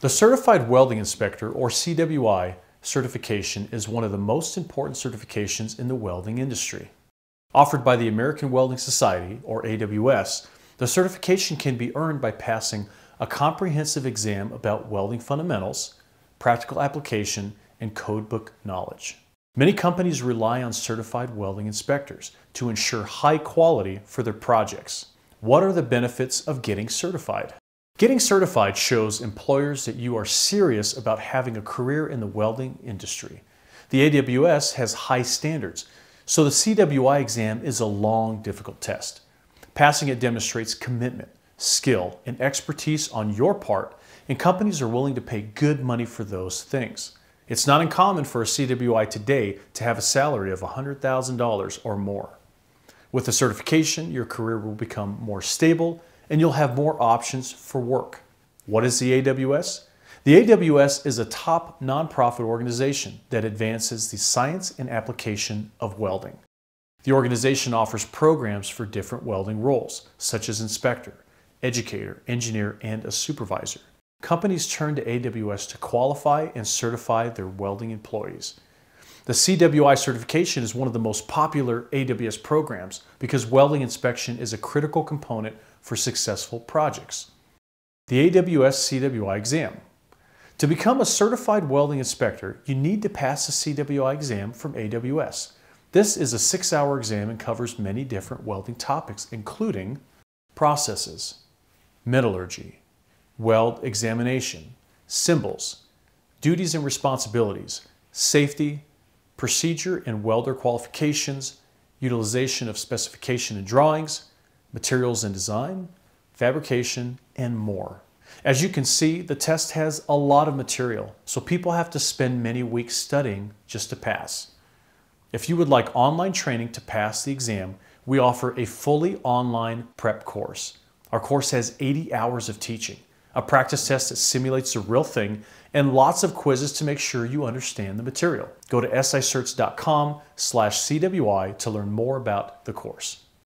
The Certified Welding Inspector, or CWI, certification is one of the most important certifications in the welding industry. Offered by the American Welding Society, or AWS, the certification can be earned by passing a comprehensive exam about welding fundamentals, practical application, and codebook knowledge. Many companies rely on certified welding inspectors to ensure high quality for their projects. What are the benefits of getting certified? Getting certified shows employers that you are serious about having a career in the welding industry. The AWS has high standards, so the CWI exam is a long, difficult test. Passing it demonstrates commitment, skill, and expertise on your part, and companies are willing to pay good money for those things. It's not uncommon for a CWI today to have a salary of $100,000 or more. With the certification, your career will become more stable and you'll have more options for work. What is the AWS? The AWS is a top nonprofit organization that advances the science and application of welding. The organization offers programs for different welding roles, such as inspector, educator, engineer, and a supervisor. Companies turn to AWS to qualify and certify their welding employees. The CWI certification is one of the most popular AWS programs because welding inspection is a critical component for successful projects. The AWS CWI exam. To become a certified welding inspector, you need to pass the CWI exam from AWS. This is a six hour exam and covers many different welding topics, including processes, metallurgy, weld examination, symbols, duties and responsibilities, safety, procedure and welder qualifications, utilization of specification and drawings, materials and design, fabrication, and more. As you can see, the test has a lot of material, so people have to spend many weeks studying just to pass. If you would like online training to pass the exam, we offer a fully online prep course. Our course has 80 hours of teaching, a practice test that simulates the real thing, and lots of quizzes to make sure you understand the material. Go to sicerts.com slash CWI to learn more about the course.